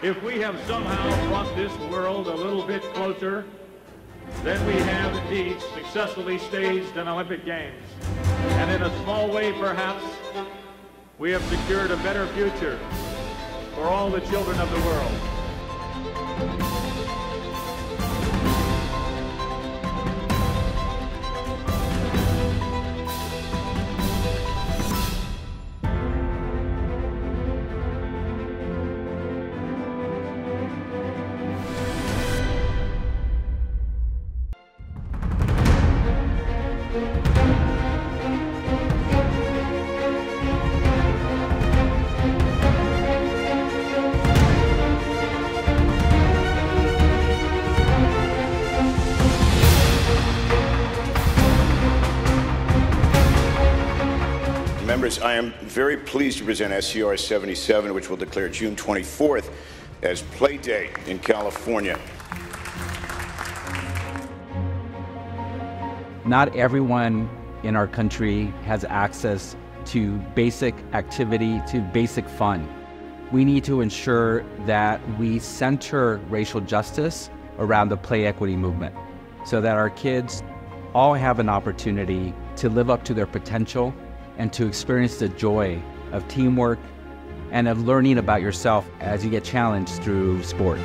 If we have somehow brought this world a little bit closer, then we have indeed successfully staged an Olympic Games. And in a small way, perhaps, we have secured a better future for all the children of the world. Members, I am very pleased to present SCR 77, which will declare June 24th as Play Day in California. Not everyone in our country has access to basic activity, to basic fun. We need to ensure that we center racial justice around the play equity movement so that our kids all have an opportunity to live up to their potential and to experience the joy of teamwork and of learning about yourself as you get challenged through sport.